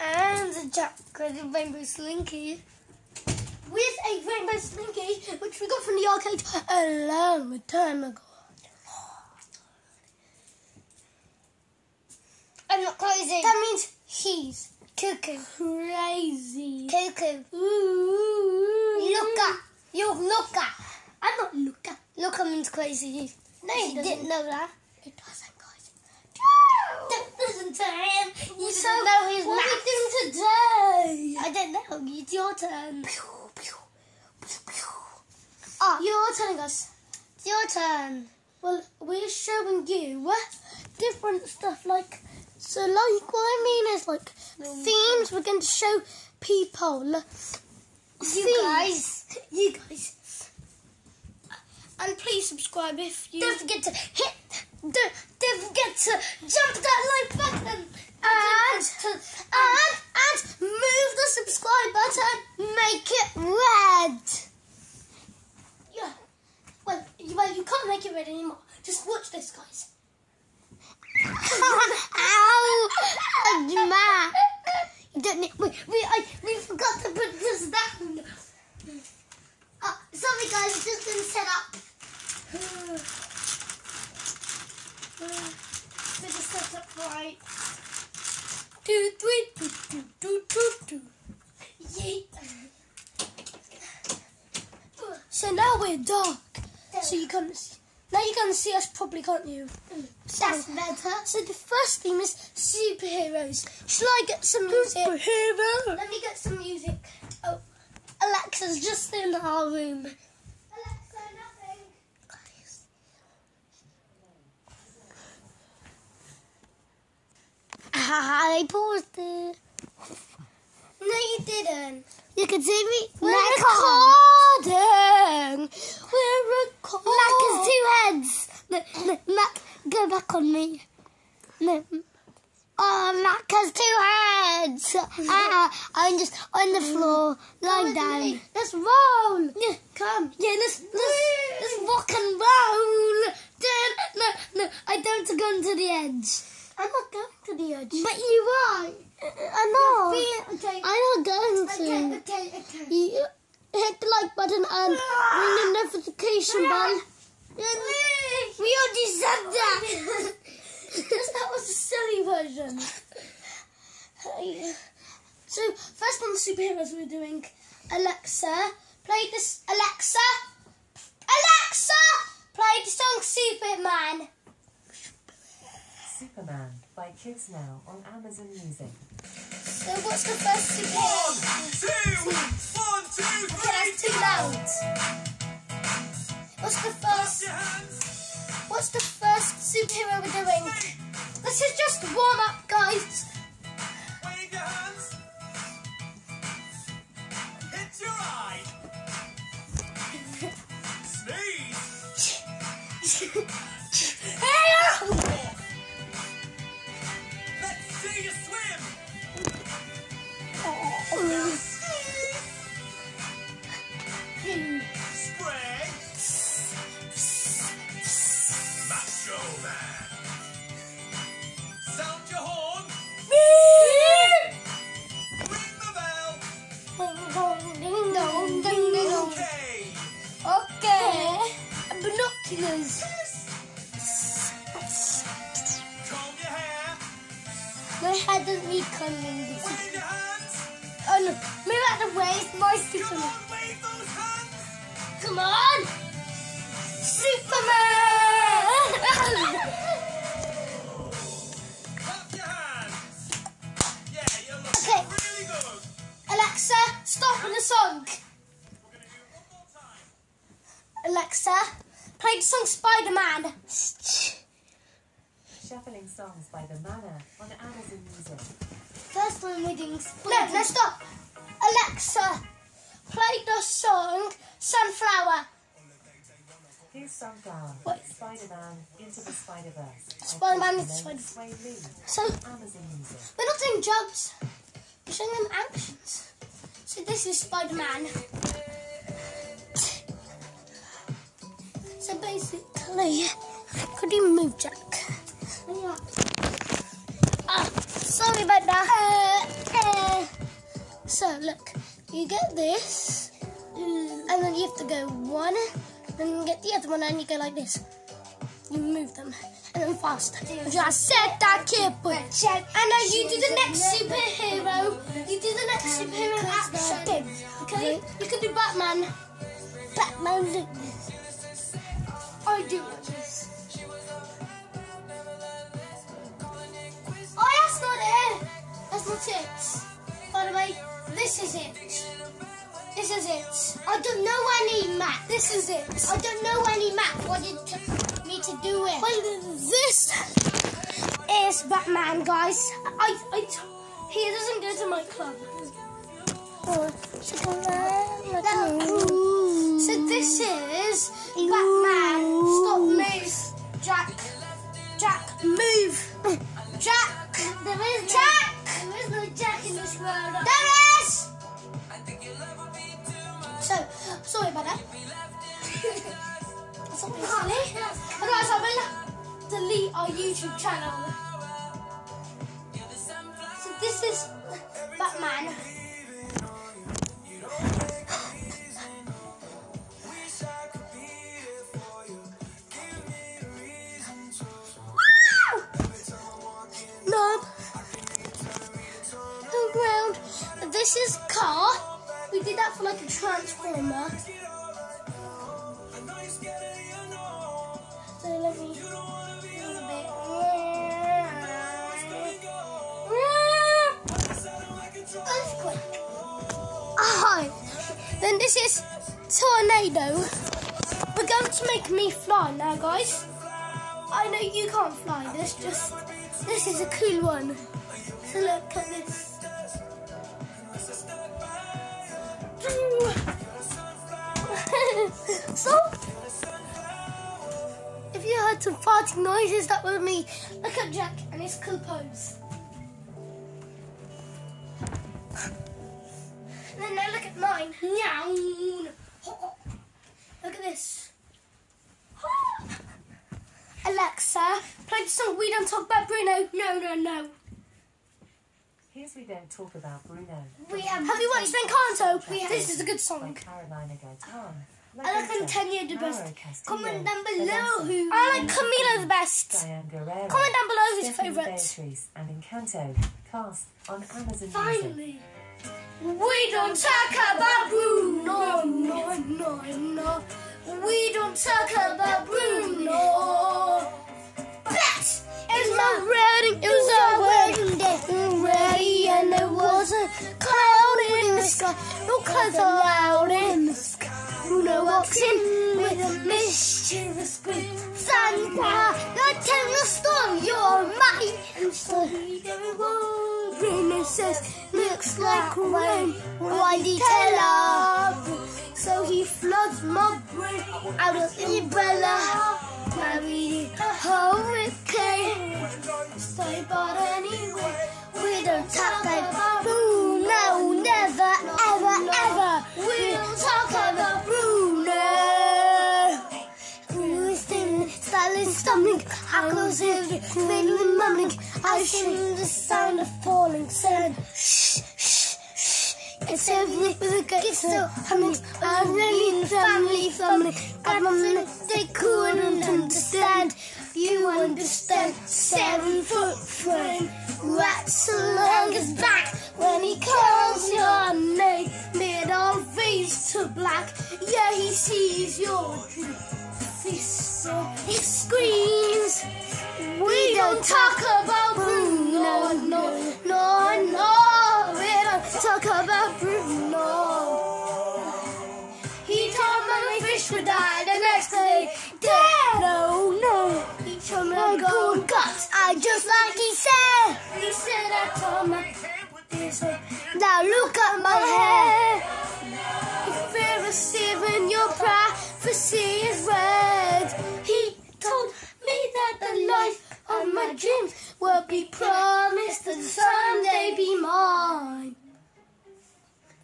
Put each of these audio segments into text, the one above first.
And the Jack a rainbow slinky. With a rainbow slinky, which we got from the arcade a long time ago. I'm not crazy. That means he's Cuckoo. crazy. Cuckoo. Ooh. Luca. You're Luca. I'm not Luca. Luca means crazy. No, You he didn't know that. It doesn't, guys. To him. You So, don't know his what are we doing today? I don't know. It's your turn. Ah, you're telling us. It's your turn. Well, we're showing you different stuff like. So, like, what I mean is like themes. We're going to show people. You themes. guys. You guys. And please subscribe if you. Don't forget to hit. Don't, don't forget to jump that like button and And- and, and move the subscribe button. Make it red. Yeah. Well, you, well, you can't make it red anymore. Just watch this, guys. Ow! Mac. You don't need. Wait, wait, I, we forgot to put this down. Uh, sorry, guys, it's just been set up. Did it set up right? Do, do, do, do, do, do, do. Yeet. So now we're dark. So you can. Now you can see us properly, can't you? Mm. That's better. So the first theme is superheroes. Shall I get some music? Superhero. Let me get some music. Oh, Alexa's just in our room. Alexa, nothing. Ah, I paused it. No, you didn't. You can see me. We're Mac recording. We're recording. Mac has two heads. No, no, Mac, go back on me. No. Oh, Mac has two heads. ah, I'm just on the floor, lying down. Let's roll. Yeah. Come. Yeah, let's let's, let's rock and roll. No, no, I don't want to go to the edge. I'm not going to the edge. But you are. Uh, uh, I know. okay. I'm not going to. Okay, okay. You hit the like button and ring the notification bell. We already said that. That was a silly version. So, first on the superheroes we're doing Alexa, play this. Alexa, Alexa, play the song Superman. Superman by Kids Now on Amazon Music. So, what's the first superhero? Two, one, two, Okay, that's too loud. What's the first? What's the first superhero we're doing? This is just warm up, guys. Your hair. My head doesn't need combing. Oh no, move out of the way. It's my Superman. on. Come on, Superman. Alexa, stop the song. Spider-Man. Shuffling songs by The Manor on Amazon Music. First one we're doing. No, no, stop. Alexa, play the song Sunflower. Here's Sunflower, What? Spider-Man Into the Spider-Verse. Spider-Man Into the Lane Sway So Amazon Music. we're not doing jobs. We're showing them actions. So this is Spider-Man. So basically, could you move, Jack? Ah, Sorry about that. Uh, so look, you get this, and then you have to go one, then you get the other one, and you go like this. You move them, and then fast. Just set that kid, check. And then you do the next superhero. You do the next superhero action. Okay? You can do Batman. Batman. I do like this. Oh, that's not it. That's not it. By the way, this is it. This is it. I don't know any map. This is it. I don't know any map. What did me to do it? Well, this is Batman, guys. I, I, he doesn't go to my club. Oh, So this is Batman. Stop, move, Jack. Jack, move. Jack. There is Jack. There is no Jack in this world. There is. So sorry about that. Something silly. Guys, I will delete our YouTube channel. So this is Batman. Like a transformer. So let me quick. Then this is tornado. We're going to make me fly now, guys. I know you can't fly this, just this is a cool one. So look at this. Heard some farting noises, that was me. Look at Jack and his cool pose. And then now look at mine. Look at this. Alexa, play the song We Don't Talk About Bruno. No, no, no. Here's We Don't Talk About Bruno We have, have you watched Encanto? This is a good by song. Carolina Gaitán. I like Antonio the best. Comment down below who. I like Camilo the best. Guerrero, Comment down below who's your favourite. And Encanto. Cast on Amazon Music. Finally. We don't talk about Bruno, no, no, no. no. We don't talk about Bruno. That is my wedding. It was our wedding day. Ready, and there was a cloud in the sky. No clouds allowed in. Bruno walks in with a mischievous grin. Santa, not tell the story, you're he goes, Bruno says, looks like rain. Why did he tell her? So he floods my brain out of the umbrella. Carry a hurricane. Stay, but anyway, close it, vaguely mumbling. I hear the sound of falling sand. Shh, shh, shh. It's every gate still humming. I'm really family, family. Got my minute, they couldn't understand. You understand, seven foot friend. Rats along his back when he calls your name. Middle face to black. Yeah, he sees your dream. This, he screams. We don't talk about Bruno, no, no, no. No. We don't talk about Bruno. He told me my fish would die the next day. Dead, oh no. He told me I'm going guts. I just like he said. He said I told me. He said, now look at my hair. Dreams will be promised and someday be mine.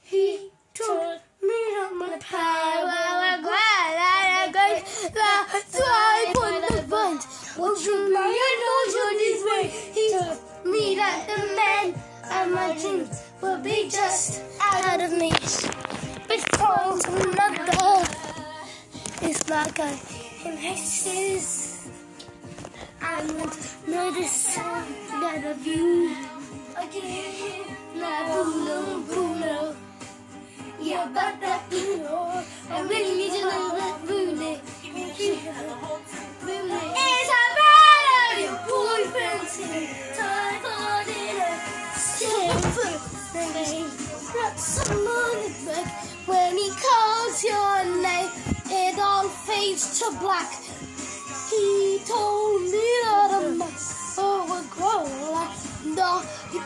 He told me that my power will grow, that's why I put the bunt. Won't you play an ocean this way? He told me that the man and my dreams will be just out of reach. But from another, it's like I in. I would notice that of you again. La Bruno, Bruno. Yeah, but that Bruno, I really need to know that. Bruno is a man your boyfriend's. Time for dinner. Silver name. Wrap someone back when he calls your name. It all fades to black.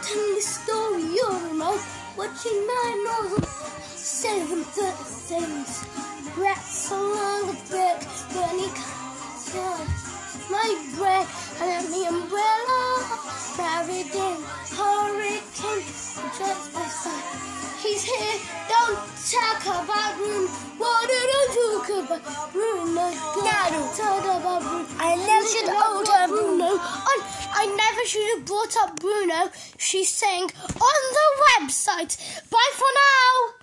No. You tell me the story, you don't know what you might know. Seven thirty things. Rats along the when he comes on my bread and the umbrella. Married in hurricane, just by side. He's here, don't talk about room. What did I talk about Bruno? No, talk about Bruno. I never should have brought Bruno. I never should have brought up Bruno. She's saying on the website. Bye for now.